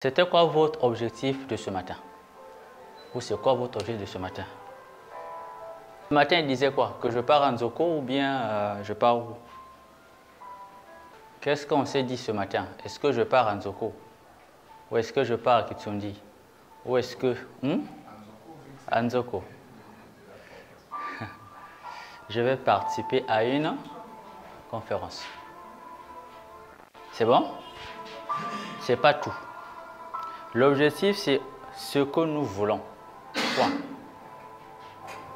C'était quoi votre objectif de ce matin? Ou c'est quoi votre objectif de ce matin? Ce matin, il disait quoi? Que je pars en Zoko ou bien euh, je pars où? Qu'est-ce qu'on s'est dit ce matin? Est-ce que je pars en Zoko Ou est-ce que je pars à Kitsundi Ou est-ce que... Hmm? Anzoko. Je vais participer à une conférence. C'est bon? C'est pas tout. L'objectif, c'est ce que nous voulons. Point.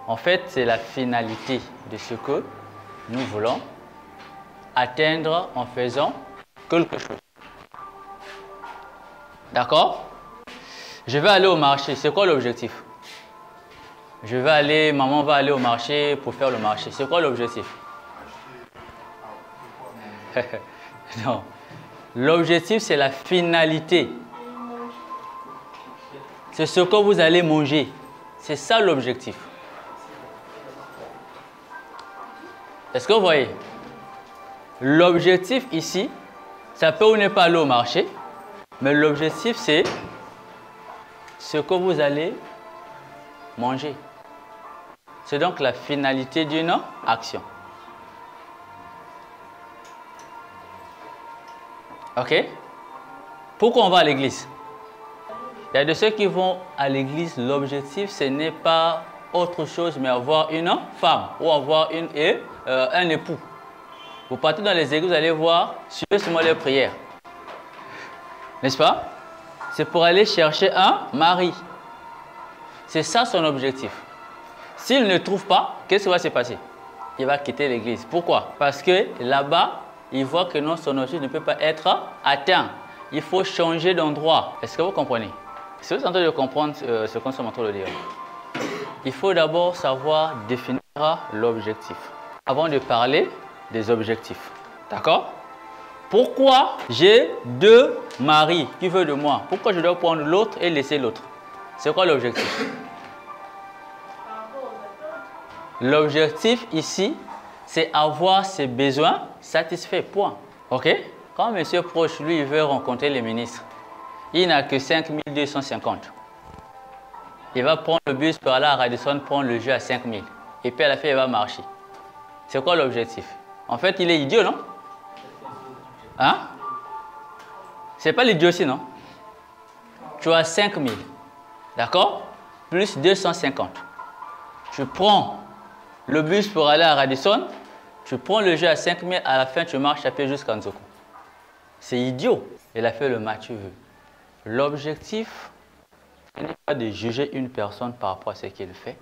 En fait, c'est la finalité de ce que nous voulons atteindre en faisant quelque chose. D'accord? Je vais aller au marché. C'est quoi l'objectif? Je vais aller, maman va aller au marché pour faire le marché. C'est quoi l'objectif? Non. L'objectif, c'est la finalité. C'est ce que vous allez manger. C'est ça l'objectif. Est-ce que vous voyez? L'objectif ici, ça peut ou ne pas aller au marché, mais l'objectif c'est ce que vous allez manger. C'est donc la finalité d'une action. Ok? Pourquoi on va à l'église? Il y a de ceux qui vont à l'église, l'objectif ce n'est pas autre chose mais avoir une femme ou avoir une, euh, un époux. Vous partez dans les églises, vous allez voir, suivez seulement les prières. N'est-ce pas? C'est pour aller chercher un mari. C'est ça son objectif. S'il ne trouve pas, qu'est-ce qui va se passer? Il va quitter l'église. Pourquoi? Parce que là-bas, il voit que non, son objectif ne peut pas être atteint. Il faut changer d'endroit. Est-ce que vous comprenez? Si vous êtes en train de comprendre euh, ce qu'on est en train de dire, il faut d'abord savoir définir l'objectif avant de parler des objectifs. D'accord? Pourquoi j'ai deux maris qui veulent de moi? Pourquoi je dois prendre l'autre et laisser l'autre? C'est quoi l'objectif? L'objectif ici, c'est avoir ses besoins satisfaits. Point. OK? Quand M. Proche, lui, veut rencontrer les ministres, il n'a que 5250. Il va prendre le bus par là à Radisson, prendre le jeu à 5000. Et puis à la fin, il va marcher. C'est quoi l'objectif? En fait, il est idiot, non? Hein? C'est pas l'idiot aussi, non? Tu as 5000. D'accord? Plus 250. Tu prends le bus pour aller à Radisson, tu prends le jeu à 5000, à la fin, tu marches à pied jusqu'à Nzoko. C'est idiot. Il a fait le match L'objectif, n'est pas de juger une personne par rapport à ce qu'il fait.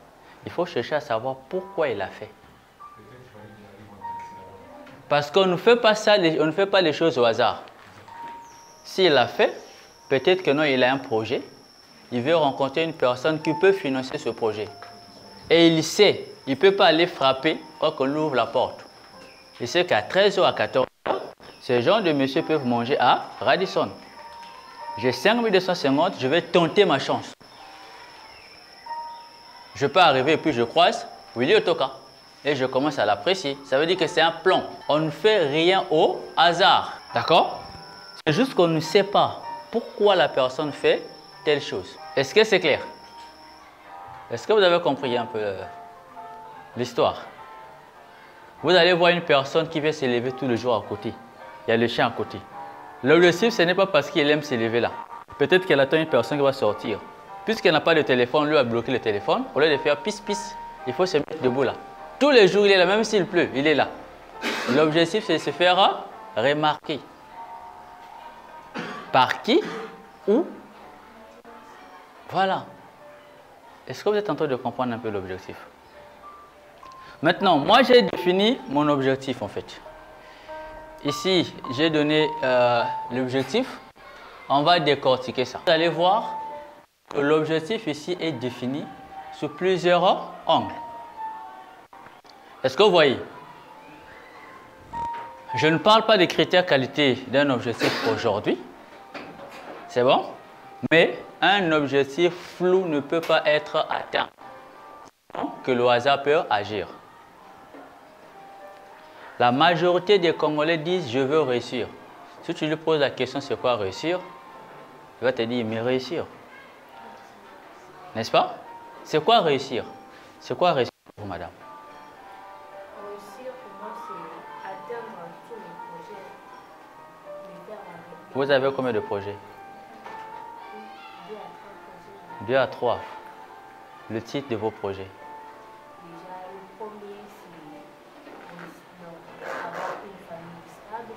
Il faut chercher à savoir pourquoi il a fait. Parce qu'on ne fait pas ça, on ne fait pas les choses au hasard. S'il a fait, peut-être que non, il a un projet. Il veut rencontrer une personne qui peut financer ce projet. Et il sait, il ne peut pas aller frapper quand on ouvre la porte. Il sait qu'à 13h à 14h, ces gens de monsieur peuvent manger à Radisson. J'ai 5250, je vais tenter ma chance. Je peux arriver et puis je croise Willy Otoka. Et je commence à l'apprécier. Ça veut dire que c'est un plan. On ne fait rien au hasard. D'accord? C'est juste qu'on ne sait pas pourquoi la personne fait telle chose. Est-ce que c'est clair? Est-ce que vous avez compris un peu euh, l'histoire? Vous allez voir une personne qui vient s'élever tous les jours à côté. Il y a le chien à côté. L'objectif, ce n'est pas parce qu'il aime s'élever là. Peut-être qu'elle attend une personne qui va sortir. Puisqu'elle n'a pas de téléphone, lui a bloqué le téléphone. Au lieu de faire pisse-pisse, il faut se mettre debout là. Tous les jours, il est là, même s'il pleut, il est là. L'objectif, c'est de se faire remarquer. Par qui Où Voilà. Est-ce que vous êtes en train de comprendre un peu l'objectif? Maintenant, moi, j'ai défini mon objectif en fait. Ici, j'ai donné euh, l'objectif. On va décortiquer ça. Vous allez voir que l'objectif ici est défini sous plusieurs angles. Est-ce que vous voyez? Je ne parle pas des critères qualité d'un objectif aujourd'hui. C'est bon? Mais un objectif flou ne peut pas être atteint. Que le hasard peut agir. La majorité des Congolais disent je veux réussir. Si tu lui poses la question c'est quoi réussir, Il va te dire, mais réussir. N'est-ce pas? C'est quoi réussir? C'est quoi réussir pour vous, madame? Réussir pour moi, c'est atteindre tous les projets. Vous avez combien de projets. Deux à trois. Le titre de vos projets.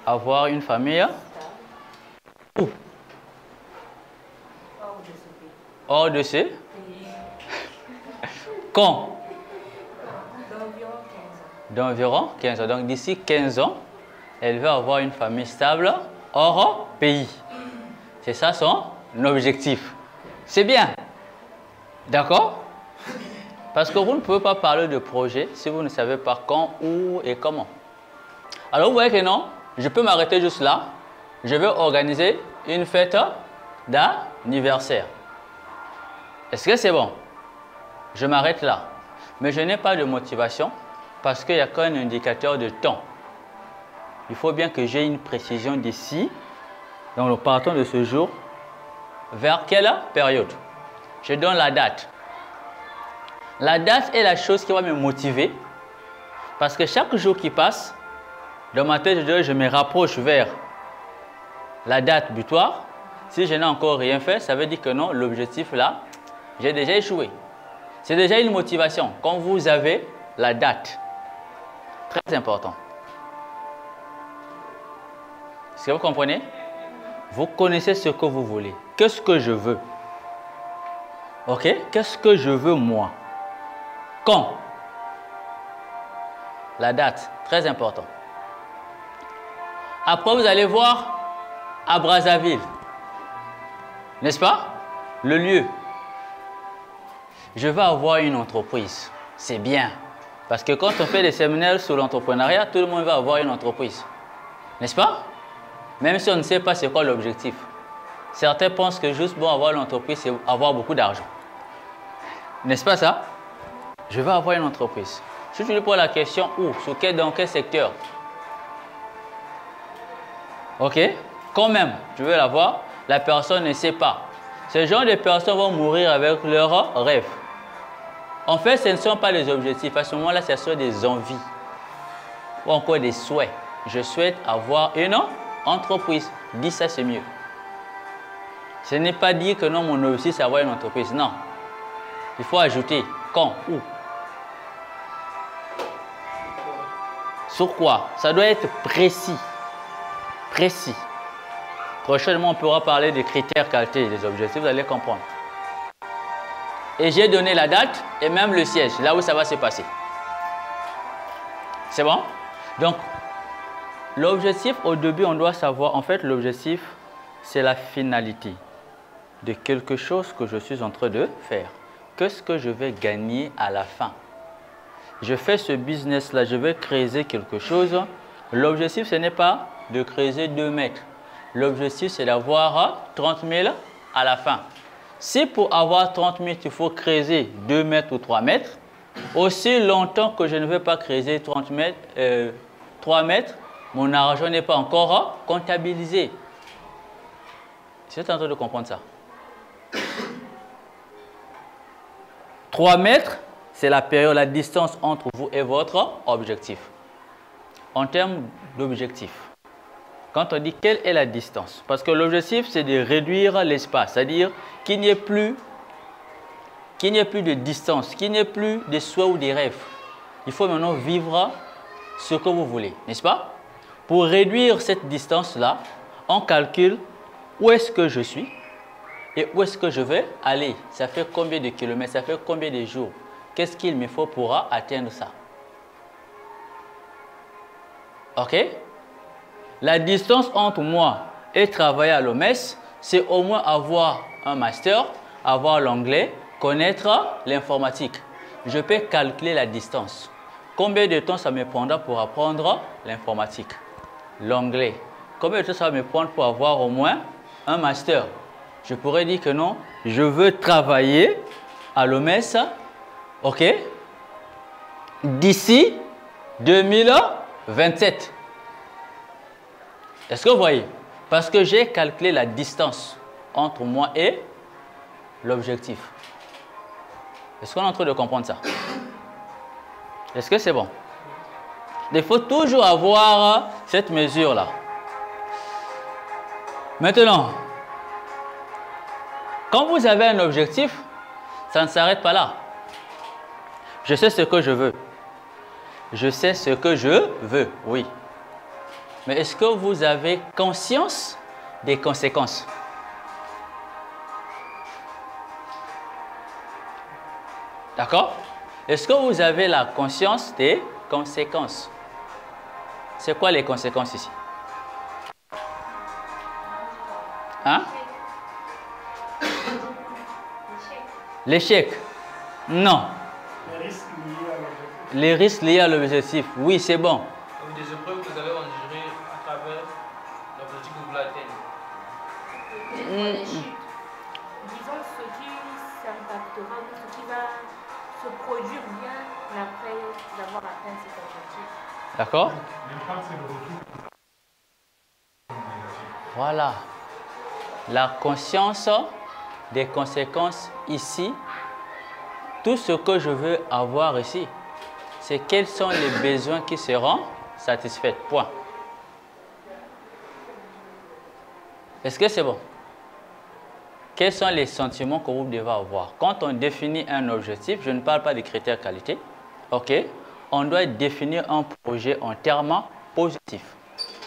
Avoir une famille. Où? Hors de ce Quand? D'environ 15 ans. D'environ 15 ans. Donc d'ici 15 ans, elle veut avoir une famille stable hors pays. C'est ça son objectif. C'est bien. D'accord? Parce que vous ne pouvez pas parler de projet si vous ne savez pas quand, où et comment. Alors vous voyez que non, je peux m'arrêter juste là. Je vais organiser une fête d'anniversaire. Est-ce que c'est bon? Je m'arrête là. Mais je n'ai pas de motivation parce qu'il n'y a qu'un indicateur de temps. Il faut bien que j'ai une précision d'ici. Donc nous partons de ce jour. Vers quelle période? Je donne la date. La date est la chose qui va me motiver parce que chaque jour qui passe, dans ma tête, je, me rapproche vers la date butoir. Si je n'ai encore rien fait, ça veut dire que non, l'objectif là, j'ai déjà échoué. C'est déjà une motivation quand vous avez la date. Très important. Est-ce que vous comprenez? Vous connaissez ce que vous voulez. Qu'est-ce que je veux? Ok? Qu'est-ce que je veux moi? Quand? La date. Très important. Après, vous allez voir à Brazzaville. N'est-ce pas? Le lieu. Je vais avoir une entreprise. C'est bien. Parce que quand on fait des séminaires sur l'entrepreneuriat, tout le monde va avoir une entreprise. N'est-ce pas? Même si on ne sait pas c'est quoi l'objectif. Certains pensent que juste bon avoir l'entreprise, c'est avoir beaucoup d'argent. N'est-ce pas ça? Je vais avoir une entreprise. Si tu lui poses la question où, quel, dans quel secteur? Ok? Quand même, tu veux l'avoir, la personne ne sait pas. Ce genre de personnes vont mourir avec leurs rêves. En fait, ce ne sont pas des objectifs. À ce moment-là, ce sont des envies ou encore des souhaits. Je souhaite avoir une entreprise. Dis ça, c'est mieux. Ce n'est pas dire que non, mon objectif, c'est avoir une entreprise. Non. Il faut ajouter quand, où. Sur quoi Ça doit être précis. Précis. Prochainement, on pourra parler des critères qualité des objectifs, vous allez comprendre. Et j'ai donné la date et même le siège, là où ça va se passer. C'est bon? Donc, l'objectif, au début, on doit savoir, en fait, l'objectif, c'est la finalité de quelque chose que je suis en train de faire. Qu'est-ce que je vais gagner à la fin? Je fais ce business-là, je vais créer quelque chose. L'objectif, ce n'est pas de créer 2 mètres. L'objectif, c'est d'avoir 30 000 à la fin. Si pour avoir 30 000, il faut créer 2 mètres ou 3 mètres, aussi longtemps que je ne vais pas créer 30 mètres, euh, 3 mètres, mon argent n'est pas encore comptabilisé. Es en train de comprendre ça 3 mètres, c'est la période, la distance entre vous et votre objectif. En termes d'objectif, quand on dit quelle est la distance, parce que l'objectif c'est de réduire l'espace, c'est-à-dire qu'il n'y ait plus ait plus de distance, qu'il n'y ait plus de souhaits ou des rêves. Il faut maintenant vivre ce que vous voulez, n'est-ce pas? Pour réduire cette distance-là, on calcule où est-ce que je suis et où est-ce que je vais aller. Ça fait combien de kilomètres, ça fait combien de jours? Qu'est-ce qu'il me faut pour atteindre ça? Ok? La distance entre moi et travailler à l'OMS, c'est au moins avoir un master, avoir l'anglais, connaître l'informatique. Je peux calculer la distance. Combien de temps ça me prendra pour apprendre l'informatique? L'anglais. Combien de temps ça va me prendre pour avoir au moins un master? Je pourrais dire que non, je veux travailler à l'OMS, ok? D'ici 2027. Est-ce que vous voyez? Parce que j'ai calculé la distance. entre moi et l'objectif. Est-ce qu'on est en train de comprendre ça? Est-ce que c'est bon? Il faut toujours avoir cette mesure-là. Maintenant, quand vous avez un objectif, ça ne s'arrête pas là. Je sais ce que je veux. Je sais ce que je veux, oui. Mais est-ce que vous avez conscience des conséquences? D'accord? Est-ce que vous avez la conscience des conséquences? C'est quoi les conséquences ici? Hein? L'échec. Non. Les risques liés à l'objectif. Oui, c'est bon. D'accord. Voilà. La conscience des conséquences ici, tout ce que je veux avoir ici, c'est quels sont les besoins qui seront satisfaits. Point. Est-ce que c'est bon? Quels sont les sentiments que vous devez avoir? Quand on définit un objectif, je ne parle pas des critères qualité, ok? On doit définir un projet en termes positifs.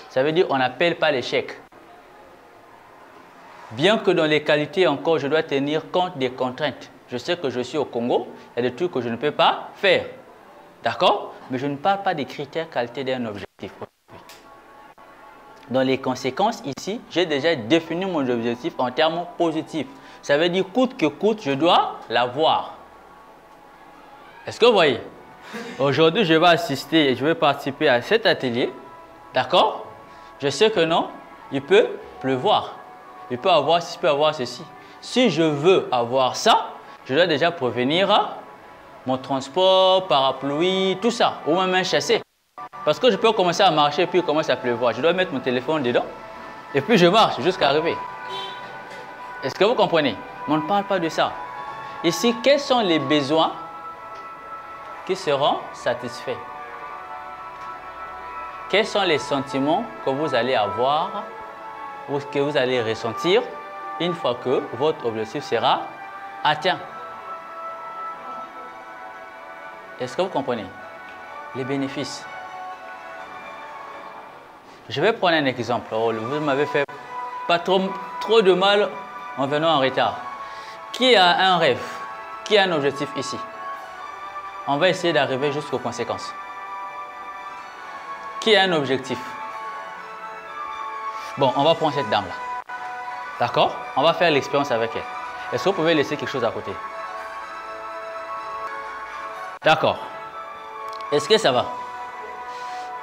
Ça veut dire qu'on n'appelle pas l'échec. Bien que dans les qualités encore, je dois tenir compte des contraintes. Je sais que je suis au Congo, il y a des trucs que je ne peux pas faire. D'accord? Mais je ne parle pas des critères qualité d'un objectif. Dans les conséquences ici, j'ai déjà défini mon objectif en termes positifs. Ça veut dire coûte que coûte, je dois l'avoir. Est-ce que vous voyez? Aujourd'hui, je vais assister et je vais participer à cet atelier. D'accord? Je sais que non, il peut pleuvoir. Il peut avoir il peut avoir ceci. Si je veux avoir ça, je dois déjà prévenir mon transport, parapluie, tout ça, ou même un chassé. Parce que je peux commencer à marcher et puis il commence à pleuvoir. Je dois mettre mon téléphone dedans et puis je marche jusqu'à arriver. Est-ce que vous comprenez? Mais on ne parle pas de ça. Ici, quels sont les besoins qui seront satisfaits Quels sont les sentiments que vous allez avoir ou que vous allez ressentir une fois que votre objectif sera atteint? Est-ce que vous comprenez? Les bénéfices. Je vais prendre un exemple. Oh, vous m'avez fait pas trop, trop de mal en venant en retard. Qui a un rêve? Qui a un objectif ici? On va essayer d'arriver jusqu'aux conséquences. Qui a un objectif? Bon, on va prendre cette dame-là. D'accord? On va faire l'expérience avec elle. Est-ce que vous pouvez laisser quelque chose à côté? D'accord. Est-ce que ça va?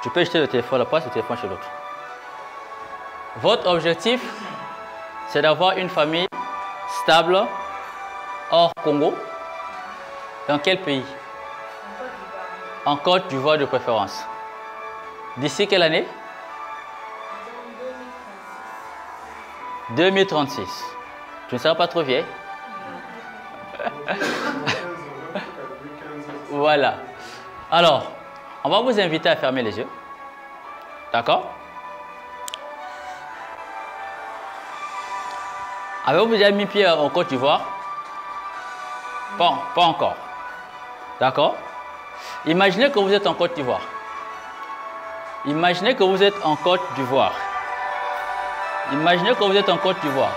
Tu peux jeter le téléphone là, passe le téléphone chez l'autre. Votre objectif, c'est d'avoir une famille stable hors Congo. Dans quel pays? En Côte d'Ivoire de préférence. D'ici quelle année? 2036. Tu ne seras pas trop vieille? Voilà. Alors, on va vous inviter à fermer les yeux. D'accord? Avez-vous déjà mis pied en Côte d'Ivoire? Pas, pas encore. D'accord? Imaginez que vous êtes en Côte d'Ivoire. Imaginez que vous êtes en Côte d'Ivoire. Imaginez que vous êtes en Côte d'Ivoire.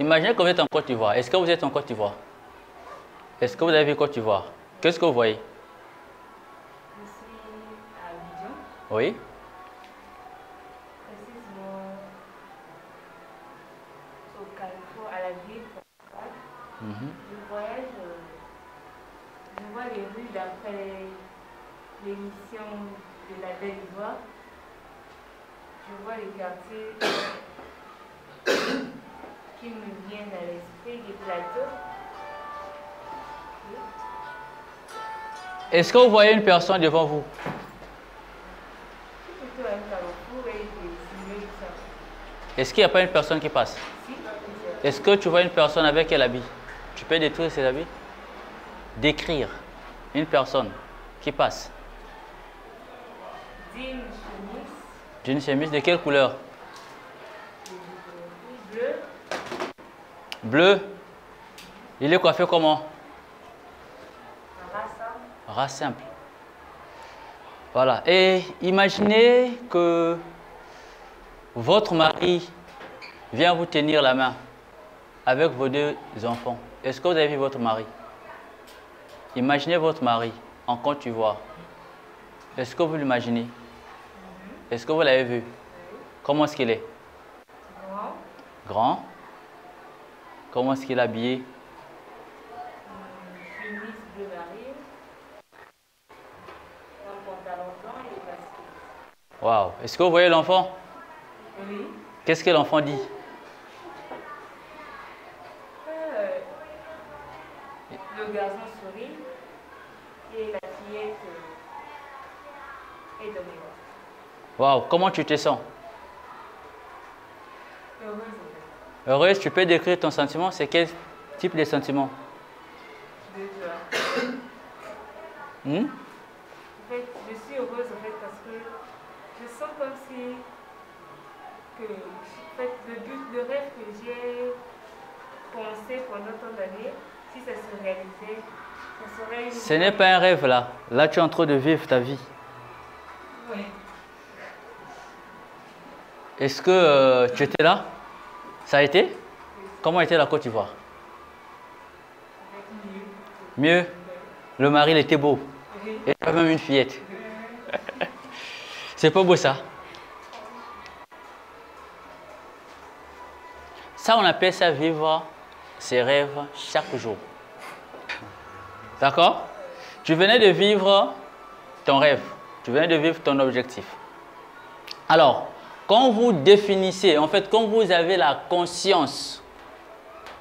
Imaginez que vous êtes en Côte d'Ivoire. Est-ce que vous êtes en Côte d'Ivoire? Est-ce que vous avez vu Côte d'Ivoire? Qu'est-ce que vous voyez? Je suis à Abidjan, Oui Mhm. Je voyage, euh, je vois les rues d'après l'émission de la Belle Ivoire. Je vois les quartiers qui me viennent à l'esprit, les plateaux. Est-ce que vous voyez une personne devant vous? Des Est-ce qu'il n'y a pas une personne qui passe? Est-ce que tu vois une personne avec quel habit Tu peux détruire ses habits? Décrire une personne qui passe. D'une chemise D'une chemise de quelle couleur? Bleue, Bleu. Il est coiffé comment? Rassam, Ras simple. Voilà. Et imaginez que votre mari vient vous tenir la main avec vos deux enfants. Est-ce que vous avez vu votre mari? Imaginez votre mari en Côte d'Ivoire. Est-ce que vous l'imaginez? Est-ce que vous l'avez vu? Comment est-ce qu'il est? Grand, Grand Comment est-ce qu'il est habillé? Waouh. Est-ce que vous voyez l'enfant? Oui. Qu'est-ce que l'enfant dit Euh, le garçon sourit et la fillette euh, est dans mes bras. Waouh Comment tu te sens? Heureuse. Heureuse, tu peux décrire ton sentiment C'est quel type de sentiment? De joie. Hmm? En fait, je suis heureuse en fait parce que je sens comme si que en fait, le but, le rêve que j'ai pensé pendant tant d'années, si ça se réalisait, ça serait une. Ce n'est pas un rêve là. Là, tu es en train de vivre ta vie. Ouais. Est-ce que euh, tu étais là? Ça a été? Comment était la Côte d'Ivoire? Mieux. Le mari, il était beau. Et as même une fillette. C'est pas beau ça? Ça, on appelle ça vivre ses rêves chaque jour. D'accord? Tu venais de vivre ton rêve. Tu venais de vivre ton objectif. Alors, quand vous définissez, en fait, quand vous avez la conscience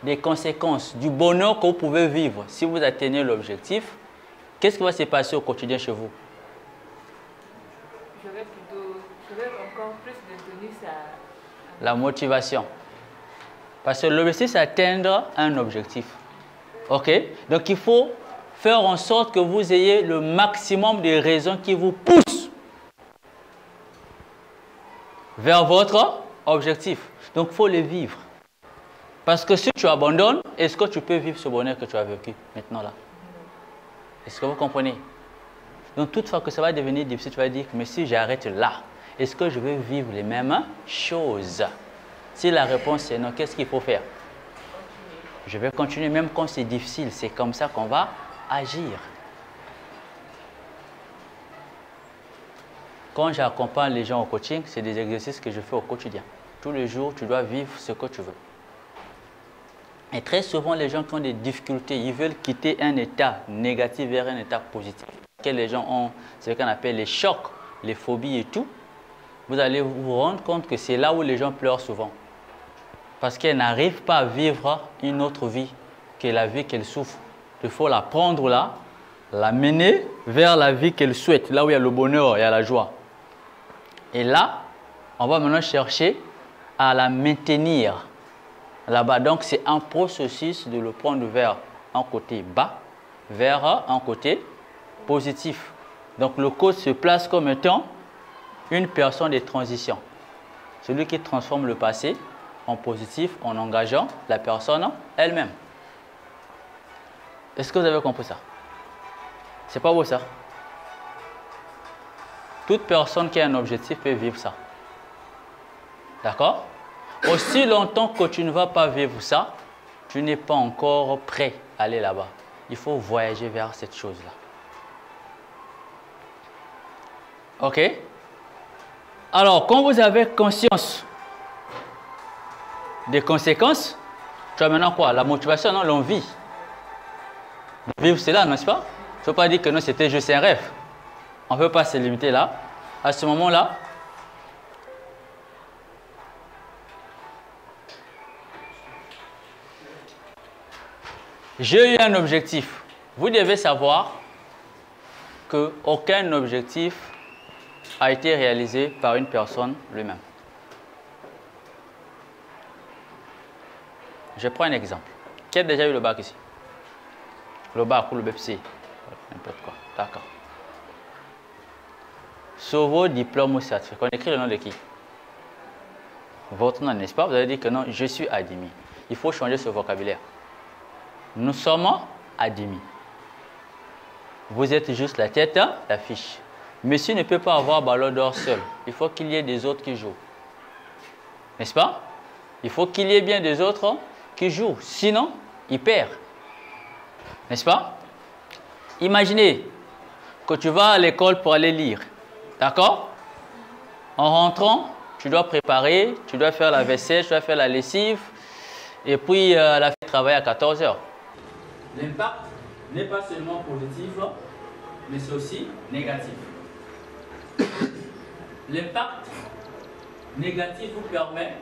des conséquences, du bonheur que vous pouvez vivre si vous atteignez l'objectif, qu'est-ce qui va se passer au quotidien chez vous? J'aurais plutôt. J'aurais encore plus tenue à. La motivation. Parce que l'objectif, c'est atteindre un objectif. OK? Donc, il faut faire en sorte que vous ayez le maximum de raisons qui vous poussent vers votre objectif. Donc, il faut le vivre. Parce que si tu abandonnes, est-ce que tu peux vivre ce bonheur que tu as vécu maintenant là? Est-ce que vous comprenez? Donc, toutefois que ça va devenir difficile, tu vas dire, mais si j'arrête là, est-ce que je vais vivre les mêmes choses? Si la réponse est non, qu'est-ce qu'il faut faire? Je vais continuer, même quand c'est difficile. C'est comme ça qu'on va agir. Quand j'accompagne les gens au coaching, c'est des exercices que je fais au quotidien. Tous les jours, tu dois vivre ce que tu veux. Et très souvent, les gens qui ont des difficultés, ils veulent quitter un état négatif vers un état positif. Les gens ont ce qu'on appelle les chocs, les phobies et tout. Vous allez vous rendre compte que c'est là où les gens pleurent souvent. Parce qu'elles n'arrivent pas à vivre une autre vie que la vie qu'elles souffrent. Il faut la prendre là, la mener vers la vie qu'elles souhaitent, là où il y a le bonheur, il y a la joie. Et là, on va maintenant chercher à la maintenir là-bas. Donc, c'est un processus de le prendre vers un côté bas, vers un côté positif. Donc, le coach se place comme étant une personne de transition. Celui qui transforme le passé en positif en engageant la personne elle-même. Est-ce que vous avez compris ça? C'est pas beau ça? Toute personne qui a un objectif peut vivre ça. D'accord? Aussi longtemps que tu ne vas pas vivre ça, tu n'es pas encore prêt à aller là-bas. Il faut voyager vers cette chose-là. OK? Alors, quand vous avez conscience des conséquences, tu as maintenant quoi? La motivation, non? L'envie. Vivre cela, n'est-ce pas? Il ne faut pas dire que non, c'était juste un rêve. On ne peut pas se limiter là. À ce moment-là, j'ai eu un objectif. Vous devez savoir qu'aucun objectif a été réalisé par une personne lui-même. je prends un exemple. Qui a déjà eu le bac ici? Le bac ou le BPC N'importe quoi. D'accord. Sur vos diplômes ou certificats, on écrit le nom de qui? Votre nom, n'est-ce pas? Vous allez dire que non, je suis admis. Il faut changer ce vocabulaire. Nous sommes admis. Vous êtes juste la tête d'affiche. Monsieur ne peut pas avoir ballon d'or seul. Il faut qu'il y ait des autres qui jouent. N'est-ce pas? Il faut qu'il y ait bien des autres qui jouent. Sinon, il perd. N'est-ce pas? Imaginez que tu vas à l'école pour aller lire. D'accord? En rentrant, tu dois préparer, tu dois faire la vaisselle, tu dois faire la lessive, et puis euh, la faire travailler à 14 heures. L'impact n'est pas seulement positif, mais c'est aussi négatif. L'impact négatif vous permet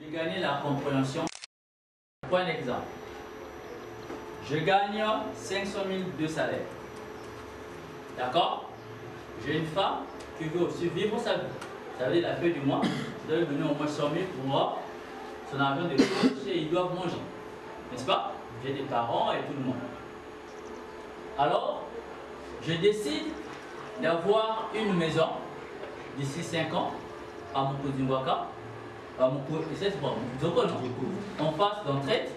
de gagner la compréhension. Pour un exemple, je gagne 500 000 de salaire. D'accord? J'ai une femme qui veut aussi vivre sa vie. Ça veut dire la fin du mois, je dois lui donner au moins 100 000 pour son argent de poche et ils doivent manger. N'est-ce pas? J'ai des parents et tout le monde. Alors, je décide d'avoir une maison d'ici 5 ans à Mukuzimbwaka, à Mukuzimbwaka, en face d'entraide,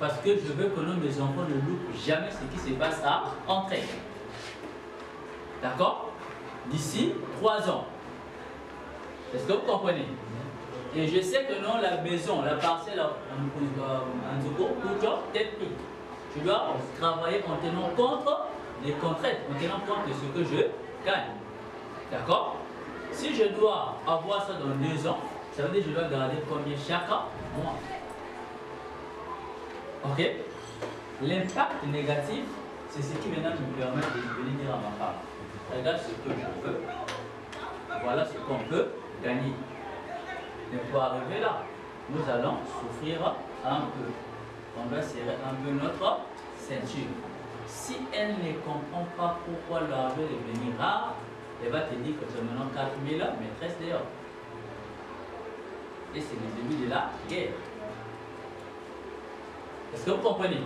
parce que je veux que nos enfants ne loupent jamais ce qui se passe à entraide. D'accord? D'ici 3 ans. Est-ce que vous comprenez? Et je sais que non, la maison, la parcelle en Zoko tel prix. Je dois travailler en tenant compte des contraintes, en tenant compte de ce que je gagne. D'accord? Si je dois avoir ça dans deux ans, ça veut dire que je dois garder combien chaque mois. Ok? L'impact négatif, c'est ce qui maintenant me permet de venir dire à ma femme, regarde ce que je veux, voilà ce qu'on peut gagner. Mais pour arriver là, nous allons souffrir un peu. On doit serrer un peu notre ceinture. Si elle ne comprend pas pourquoi l'argent est venu rare, elle va te dire que tu as maintenant 4000 maîtresse dehors. Et c'est le début de la guerre. Est-ce que vous comprenez?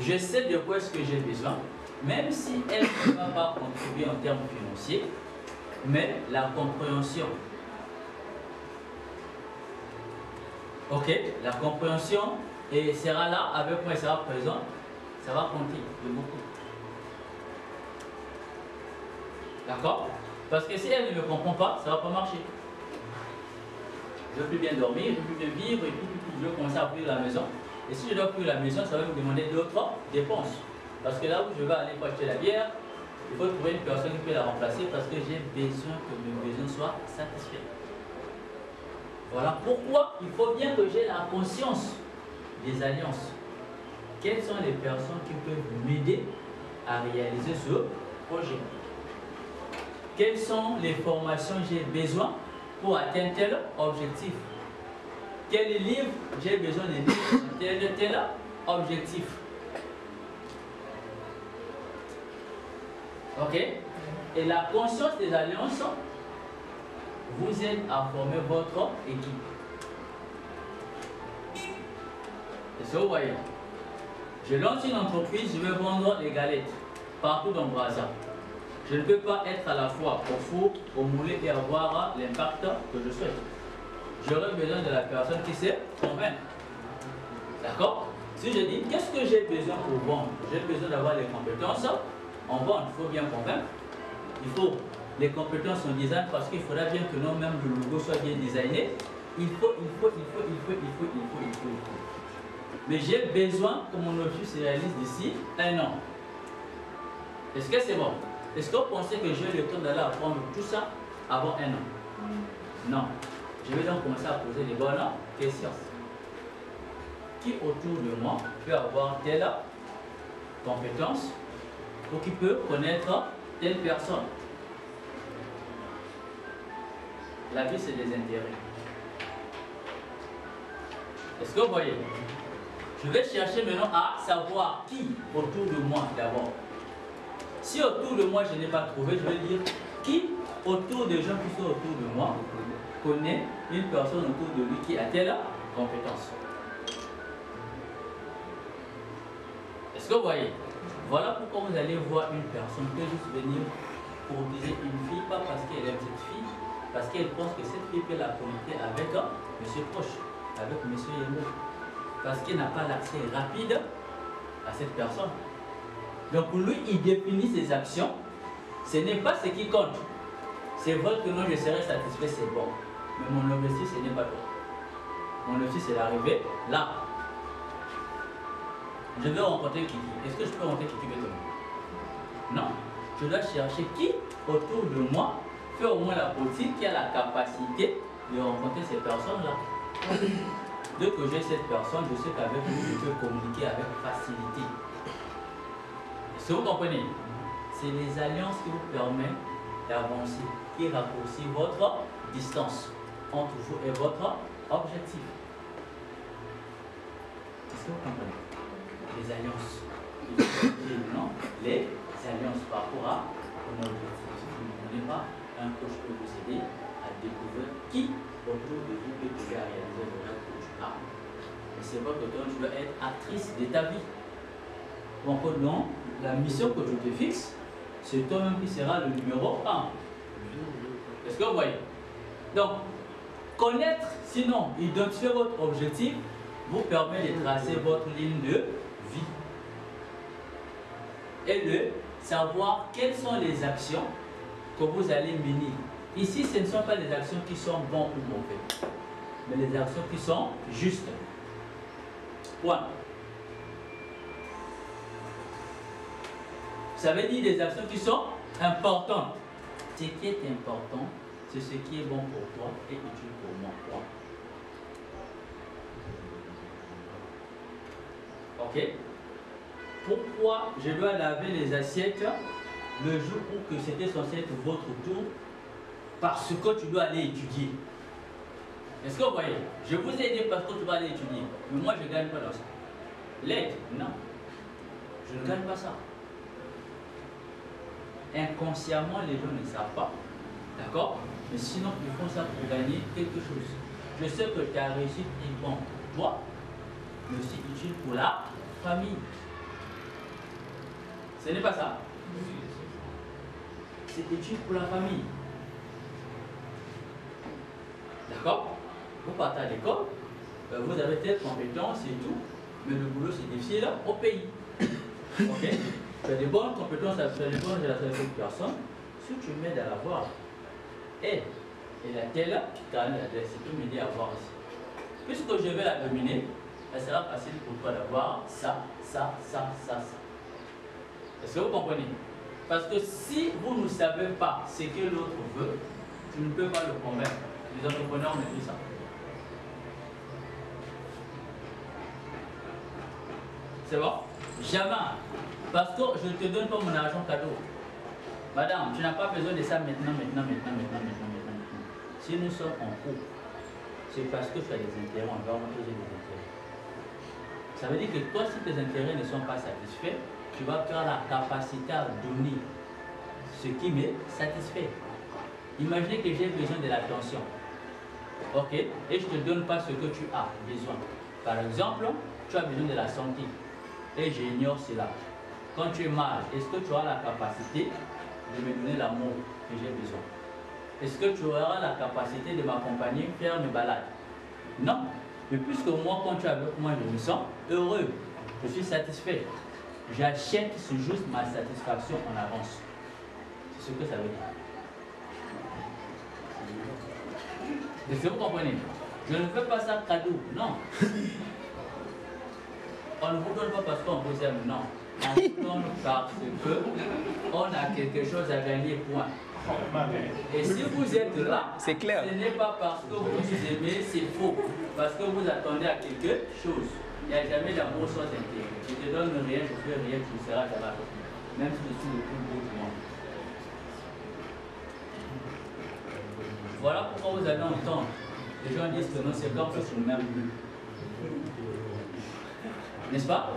Je sais de quoi est-ce que j'ai besoin, même si elle ne va pas contribuer en termes financiers, mais la compréhension. Ok, la compréhension et sera là avec moi, sera présente, ça va compter de beaucoup. D'accord? Parce que si elle ne me comprend pas, ça ne va pas marcher. Je veux plus bien dormir, je veux plus bien vivre, et puis, je veux commencer à ouvrir la maison. Et si je dois ouvrir la maison, ça va me demander d'autres dépenses. Parce que là où je vais aller pour acheter la bière, il faut trouver une personne qui peut la remplacer parce que j'ai besoin que mes besoins soient satisfaits. Voilà pourquoi il faut bien que j'ai la conscience des alliances. Quelles sont les personnes qui peuvent m'aider à réaliser ce projet? Quelles sont les formations que j'ai besoin pour atteindre tel objectif? Quel livre j'ai besoin de lire pour tel tel objectif? Ok? Et la conscience des alliances vous aide à former votre équipe. Est-ce vous voyez? Je lance une entreprise, je veux vendre des galettes partout dans Brazza. Je ne peux pas être à la fois au four, au moulin et avoir l'impact que je souhaite. J'aurais besoin de la personne qui sait convaincre. D'accord? Si je dis, qu'est-ce que j'ai besoin pour vendre? J'ai besoin d'avoir les compétences en vente, il faut bien convaincre. Il faut les compétences en design parce qu'il faudra bien que nous-mêmes le logo soit bien designé. Il faut, il faut, il faut, il faut, il faut, il faut, il faut, il faut. Mais j'ai besoin que mon objectif se réalise d'ici un an. Est-ce que c'est bon? Est-ce que vous pensez que j'ai le temps d'aller apprendre tout ça avant un an? Non. Je vais donc commencer à poser les bonnes questions. Qui autour de moi peut avoir telle compétence ou qui peut connaître telle personne La vie, c'est des intérêts. Est-ce que vous voyez? Je vais chercher maintenant à savoir qui autour de moi d'abord. Si autour de moi je n'ai pas trouvé, je vais dire qui autour des gens qui sont autour de moi connaît une personne autour de lui qui a telle compétence. Est-ce que vous voyez? Voilà pourquoi vous allez voir une personne peut juste venir pour utiliser une fille, pas parce qu'elle aime cette fille, parce qu'elle pense que cette fille peut la connecter avec un monsieur proche, avec monsieur Yemo. Parce qu'il n'a pas l'accès rapide à cette personne. Donc lui, il définit ses actions. Ce n'est pas ce qui compte. C'est vrai que non, je serai satisfait, c'est bon. Mais mon objectif, ce n'est pas toi. Mon objectif, c'est d'arriver là. Je veux rencontrer Kiki. Est-ce que je peux rencontrer Kiki maintenant Non. Je dois chercher qui autour de moi fait au moins la politique qui a la capacité de rencontrer ces personnes-là. Dès que j'ai cette personne, je sais qu'avec lui, je peux communiquer avec facilité. Est-ce que vous comprenez? C'est les alliances qui vous permettent d'avancer, qui raccourcissent votre distance entre vous et votre objectif. Est-ce que vous comprenez? Les alliances. Non, les alliances par rapport à un objectif. Vous ne comprenez pas, un coach peut vous aider à découvrir qui autour de vous peut t'aider à réaliser le rêve que tu as. Et c'est vrai que tu dois être actrice de ta vie. Donc, non, la mission que tu te fixes, c'est toi-même qui sera le numéro 1. Est-ce que vous voyez? Donc, connaître, sinon identifier votre objectif, vous permet de tracer votre ligne de. Et de savoir quelles sont les actions que vous allez mener. Ici, ce ne sont pas les actions qui sont bonnes ou mauvaises, mais les actions qui sont justes. Point. Ça veut dire des actions qui sont importantes. Ce qui est important, c'est ce qui est bon pour toi et utile pour moi. Point. Ok? Pourquoi je dois laver les assiettes le jour où que c'était censé être votre tour Parce que tu dois aller étudier? Est-ce que vous voyez? Je vous ai aidé parce que tu dois aller étudier. Mais moi, je ne gagne pas dans ça. L'aide, non. Je ne gagne pas ça. Inconsciemment, les gens ne savent pas. D'accord? Mais sinon, ils font ça pour gagner quelque chose. Je sais que ta réussite est bonne pour toi, mais aussi utile pour la famille. Ce n'est pas ça C'est utile pour la famille. D'accord? Vous partez à l'école, euh, vous avez telle compétence et tout, mais le boulot c'est difficile au pays. Ok? Tu as des bonnes compétences, tu as des bonnes relations avec une personne, si tu m'aides à la voir, elle telle tu peux m'aider à voir aussi. Puisque je vais la dominer, elle sera facile pour toi d'avoir ça, ça, ça, ça, ça. Est-ce que vous comprenez? Parce que si vous ne savez pas ce que l'autre veut, tu ne peux pas le convaincre. Les entrepreneurs me disent ça. C'est bon? Jamais. Parce que je ne te donne pas mon argent cadeau. Madame, tu n'as pas besoin de ça maintenant, maintenant, maintenant, maintenant, maintenant, maintenant. Si nous sommes en couple, c'est parce que tu as des intérêts moi que j'ai des intérêts. Ça veut dire que toi, si tes intérêts ne sont pas satisfaits, tu vas faire la capacité à donner ce qui me satisfait. Imaginez que j'ai besoin de l'attention. Ok Et je ne te donne pas ce que tu as besoin. Par exemple, tu as besoin de la santé. Et j'ignore cela. Quand tu es mal, est-ce que tu auras la capacité de me donner l'amour que j'ai besoin? Est-ce que tu auras la capacité de m'accompagner, faire mes balades Non. Mais puisque moi, quand tu es avec moi, je me sens heureux. Je suis satisfait. J'achète juste ma satisfaction en avance. C'est ce que ça veut dire. Est-ce que vous comprenez Je ne fais pas ça cadeau, non. On ne vous donne pas parce qu'on vous aime, non. On vous donne parce que on a quelque chose à gagner, point. Et si vous êtes là, C'est clair. ce n'est pas parce que vous aimez, c'est faux. Parce que vous attendez à quelque chose. Il n'y a jamais d'amour sans intérêt. Je te donne rien, je fais rien, tu ne seras jamais. Même si je suis le plus beau du monde. Voilà pourquoi vous allez entendre. Les gens disent que non, c'est comme ne m'aime plus. N'est-ce pas?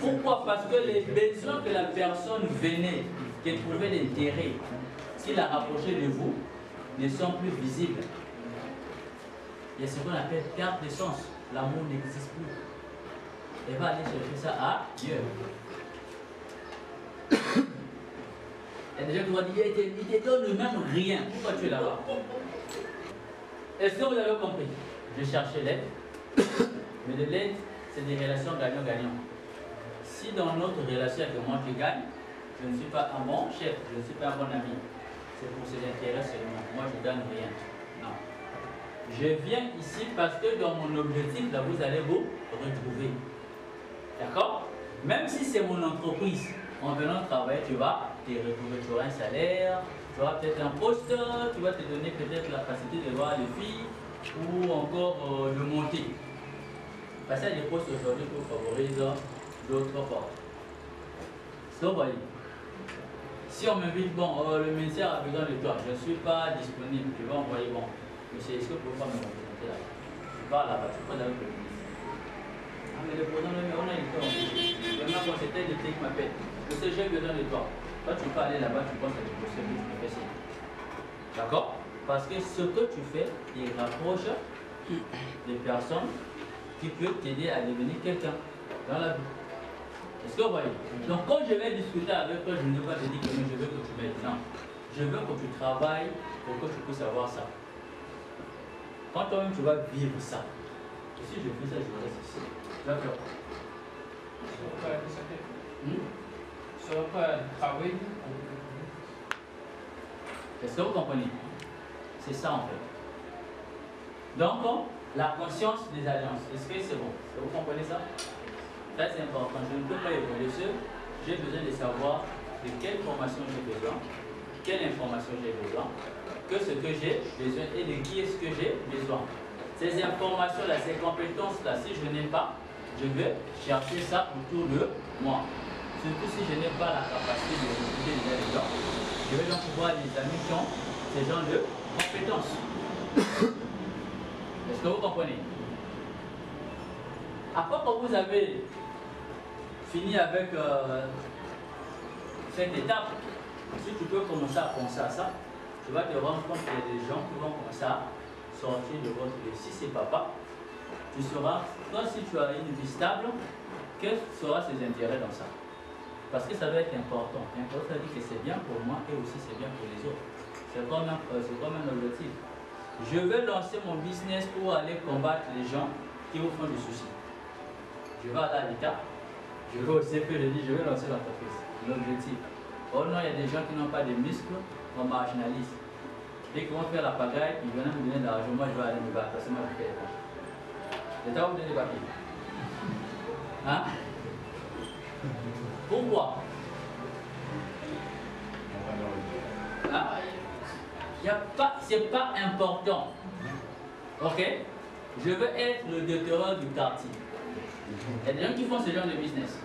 Pourquoi? Parce que les besoins que la personne venait, qu'elle trouvait d'intérêt, s'il a rapproché de vous, ne sont plus visibles. Il y a ce qu'on appelle perte de sens. L'amour n'existe plus et va aller chercher ça à Dieu. Et déjà, tu vas dire, il ne donne même rien. Pourquoi tu es là-bas? Est-ce que vous avez compris? Je cherchais l'aide. Mais de l'aide, c'est des relations gagnant-gagnant. Si dans notre relation avec moi, tu gagnes, je ne suis pas un bon chef, je ne suis pas un bon ami. C'est pour ses intérêts seulement. Moi, je ne gagne rien. Non. Je viens ici parce que dans mon objectif, là, vous allez vous retrouver. D'accord? Même si c'est mon entreprise, en venant travailler, tu vas te retrouver, tu auras un salaire, tu auras peut-être un poste, tu vas te donner peut-être la facilité de voir les filles ou encore euh, de monter. Parce qu'il y a des postes aujourd'hui qui favorisent d'autres portes. Vous voyez. Si on m'invite, bon, euh, le ministère a besoin de toi, je ne suis pas disponible, tu vas envoyer, bon, monsieur, est-ce que vous pouvez pas me représenter là? Tu vas là-bas, tu peux avec le mais le président, on a une temps. Maintenant, quand c'était l'été qui m'appelle, monsieur, j'ai besoin de toi. Toi, tu peux aller là-bas, tu penses procédures, tu fais ça. D'accord? Parce que ce que tu fais, il rapproche des personnes qui peuvent t'aider à devenir quelqu'un dans la vie. Est-ce que vous voyez? Donc quand je vais discuter avec toi, je ne vais pas te dire que je veux que tu m'aides. Non. Je veux que tu travailles pour que tu puisses avoir ça. Quand toi-même tu vas vivre ça. Et si je fais ça, je reste ici. D'accord. Travailler. Est-ce que vous comprenez? C'est ça en fait. Donc, la conscience des alliances. Est-ce que c'est bon? Est-ce que vous comprenez ça? Très important. Je ne peux pas évoluer seul. J'ai besoin de savoir de quelle formation j'ai besoin, quelle information j'ai besoin, que ce que j'ai besoin et de qui est-ce que j'ai besoin. Ces informations-là, ces compétences-là, si je n'ai pas, je vais chercher ça autour de moi. Surtout si je n'ai pas la capacité de recruter des gens, je vais donc voir des amis qui ont ces genres de compétences. Est-ce que vous comprenez? Après que vous avez fini avec euh, cette étape, si tu peux commencer à penser à ça, tu vas te rendre compte qu'il y a des gens qui vont commencer à sortir de votre. Si c'est papa, tu sauras, toi si tu as une vie stable, quels seront ses intérêts dans ça? Parce que ça va être important. Important, ça dit que c'est bien pour moi et aussi c'est bien pour les autres. C'est comme, un, comme un objectif. Je vais lancer mon business pour aller combattre les gens qui vous font du souci. Je vais aller à l'État, je vais au CPLD, je vais lancer l'entreprise. L'objectif. Oh non, il y a des gens qui n'ont pas de muscles, on marginalise. Dès qu'ils vont faire la pagaille, ils viennent me donner de l'argent, moi je vais aller me battre parce que moi je fais poches. L'État vous donne des papiers. Hein? Pourquoi Hein? Y pas, c'est pas important. Ok? Je veux être le docteur du quartier. Il y a des gens qui font ce genre de business.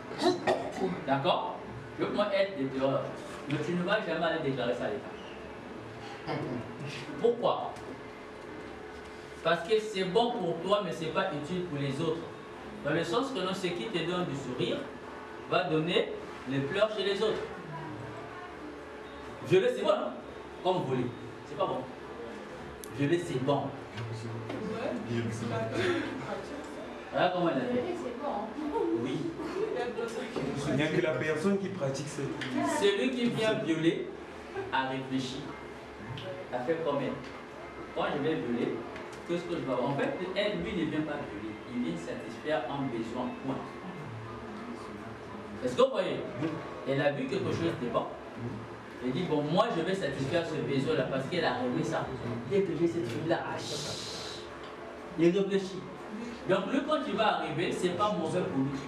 D'accord? Je veux moi être docteur. Mais tu ne vas jamais aller déclarer ça à l'État. Pourquoi? Parce que c'est bon pour toi, mais ce n'est pas utile pour les autres. Dans le sens que non, ce qui te donne du sourire va donner les pleurs chez les autres. Je le sais, bon, non Comme voler. C'est pas bon. Je le sais, bon. Voilà comment elle a fait. Oui. Il n'y a que la personne qui pratique cette. Celui qui vient violer a réfléchi, a fait combien Quand je vais violer, qu'est-ce que je vais avoir En fait, elle, lui ne vient pas violer, il vient satisfaire un besoin. Point. Est-ce que vous voyez? Elle a vu quelque chose de bon. Elle dit, bon, moi je vais satisfaire ce besoin-là parce qu'elle a rêvé ça. Dès que j'ai cette fille-là, ah, il réfléchit. Donc lui, quand il va arriver, ce n'est pas mauvais pour lui.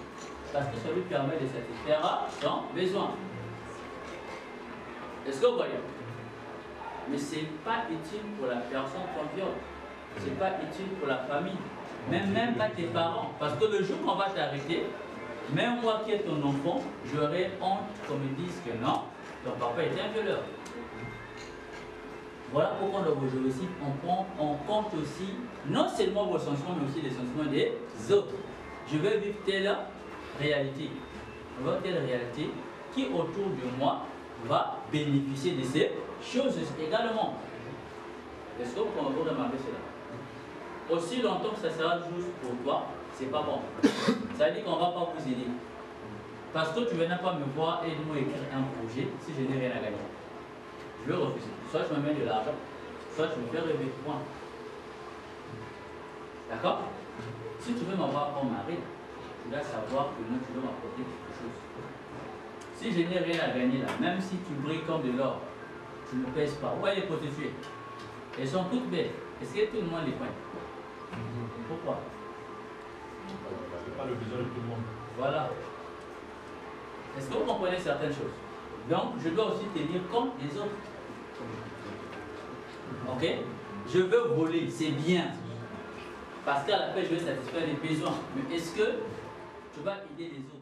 Parce que ça lui permet de satisfaire son besoin. Est-ce que vous voyez? Mais ce n'est pas utile pour la personne qu'on viole. Ce n'est pas utile pour la famille. Même, même pas tes parents. Parce que le jour qu'on va t'arrêter, même moi qui est ton enfant, j'aurais honte qu'on me dise que non, ton papa était un violeur. Voilà pourquoi dans vos aussi, on prend en compte aussi non seulement vos sentiments, mais aussi les sentiments des autres. Je vais vivre telle réalité, telle réalité qui autour de moi va bénéficier de ces choses également. Est-ce que vous remarquer cela? Aussi longtemps que ça sera juste pour toi, c'est pas bon. Ça veut dire qu'on ne va pas vous aider. Parce que tu ne viens pas me voir et nous écrire un projet si je n'ai rien à gagner. je vais refuser. Soit je me mets de l'argent, soit je me fais rêver. Point. D'accord? Si tu veux m'avoir comme mari, tu dois savoir que non, tu dois m'apporter quelque chose. Si je n'ai rien à gagner là, même si tu brilles comme de l'or, tu ne pèses pas. Où est les prostituées Elles sont toutes belles. Est-ce que tout le monde les pointe Pourquoi? C'est pas le besoin de tout le monde. Voilà. Est-ce que vous comprenez certaines choses? Donc, je dois aussi tenir compte des autres. Ok? Je veux voler, c'est bien. Parce qu'à la fin, je veux satisfaire les besoins. Mais est-ce que tu vas aider les autres?